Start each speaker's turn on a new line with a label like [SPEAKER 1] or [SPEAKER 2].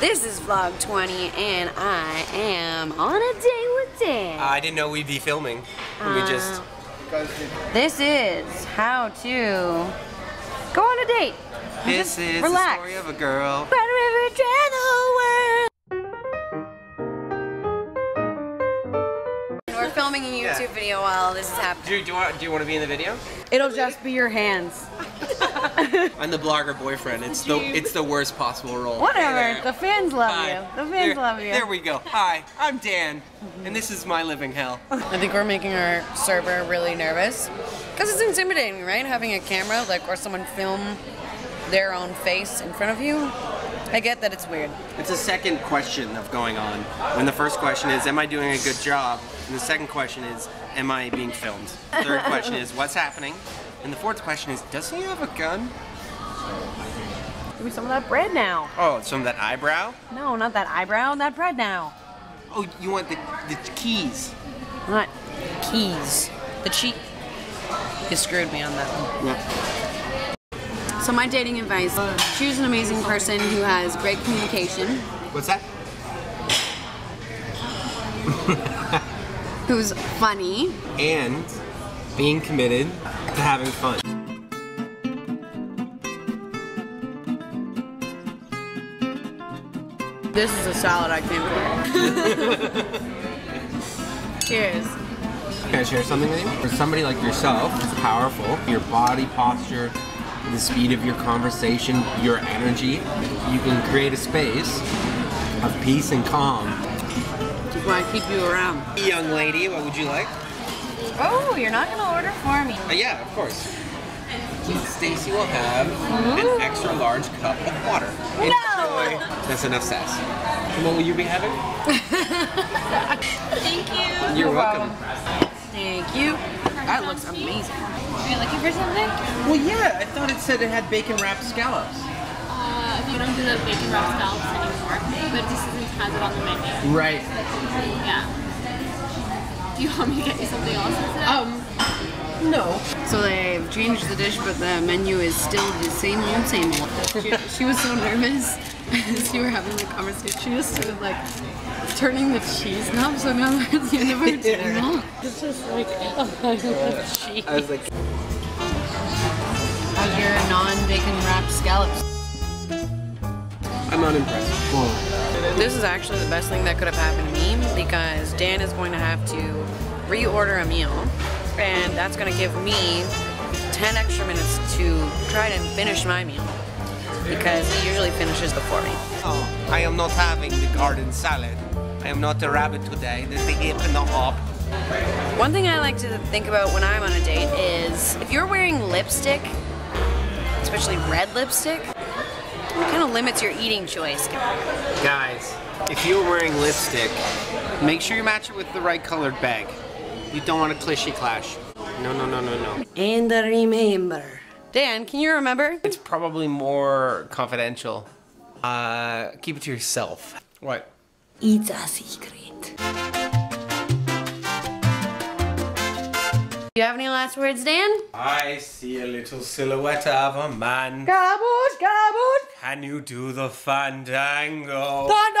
[SPEAKER 1] This is vlog 20 and I am on a date with Dan.
[SPEAKER 2] I didn't know we'd be filming. we uh, just.
[SPEAKER 1] This is how to go on a date.
[SPEAKER 2] This
[SPEAKER 1] Just
[SPEAKER 2] is
[SPEAKER 1] relax.
[SPEAKER 2] the story of a girl.
[SPEAKER 1] Red River Travel World. We're filming a YouTube
[SPEAKER 2] Yeah.
[SPEAKER 1] video while this is happening.
[SPEAKER 2] Do, do, you want, do you want to be in the video?
[SPEAKER 1] It'll just be your hands.
[SPEAKER 2] I'm the vlogger boyfriend. It's the it's the worst possible role.
[SPEAKER 1] Whatever.
[SPEAKER 2] Hey.
[SPEAKER 1] The fans love
[SPEAKER 2] Hi.
[SPEAKER 1] you. The fans
[SPEAKER 2] There-
[SPEAKER 1] love you.
[SPEAKER 2] There we go. Hi, I'm Dan, and this is my living hell.
[SPEAKER 1] I think we're making our server really nervous because it's intimidating, right? Having a camera, like, or someone film their own face in front of you. I get that it's weird.
[SPEAKER 2] It's a second question of going on. When the first question is, am I doing a good job? And the second question is, am I being filmed? The Third question is, what's happening? And the fourth question is, does he have a gun?
[SPEAKER 1] Give me some of that bread now.
[SPEAKER 2] Oh, some of that eyebrow?
[SPEAKER 1] No, not that eyebrow. That bread now.
[SPEAKER 2] Oh, you want the, the keys?
[SPEAKER 1] Not keys. The cheat. You screwed me on that one.
[SPEAKER 2] Yeah.
[SPEAKER 1] So my dating advice: choose an amazing person who has great communication,
[SPEAKER 2] What's that?
[SPEAKER 1] who's funny,
[SPEAKER 2] and being committed to having fun.
[SPEAKER 1] This is a salad I came for. Cheers.
[SPEAKER 2] Can I share something with you? For somebody like yourself, it's powerful. Your body posture, the speed of your conversation, your energy, you can create a space of peace and calm.
[SPEAKER 1] Just want to keep you around.
[SPEAKER 2] Young lady, what would you like?
[SPEAKER 1] Oh, you're not gonna order for me.
[SPEAKER 2] Uh, yeah, of course. Stacey will have an extra large cup of water. Enjoy. That's enough sass. And what will you be having?
[SPEAKER 3] Thank you.
[SPEAKER 2] You're welcome.
[SPEAKER 1] Thank you. That looks amazing.
[SPEAKER 3] Are you looking for something?
[SPEAKER 2] Well, yeah, I thought it said it had bacon wrapped scallops.
[SPEAKER 3] Uh, we don't do the bacon wrapped scallops anymore, but this isn't has it on the menu.
[SPEAKER 2] Right.
[SPEAKER 3] Yeah. Do you want me to get you something else instead?
[SPEAKER 2] Um, no.
[SPEAKER 1] So they've changed the dish, but the menu is still the same old, same old. She, she was so nervous as you were having the conversation. She just started like turning the cheese knob, so now we're at the end of our table. It's just like, oh, I love cheese.
[SPEAKER 2] I was like,
[SPEAKER 1] How's your non-bacon wrapped scallops?
[SPEAKER 2] I'm not impressed.
[SPEAKER 1] This is actually the best thing that could have happened to me because Dan is going to have to reorder a meal, and that's going to give me 10 extra minutes to try to finish my meal because he usually finishes before me.
[SPEAKER 2] Oh, I am not having the garden salad. I am not a rabbit today. There's the hip and the hop.
[SPEAKER 1] One thing I like to think about when I'm on a date is if you're wearing lipstick, especially red lipstick, it kind of limits your eating choice.
[SPEAKER 2] Guys, if you're wearing lipstick, make sure you match it with the right colored bag. You don't want a clishy clash. No, no, no, no, no.
[SPEAKER 1] And remember. Dan, can you remember?
[SPEAKER 2] It's probably more confidential. Uh, keep it to yourself. What?
[SPEAKER 1] It's a secret. Do you have any last words, Dan?
[SPEAKER 2] I see a little silhouette of a man.
[SPEAKER 1] Gaboot, gaboot,
[SPEAKER 2] Can you do the fandango?
[SPEAKER 1] thunderbolt and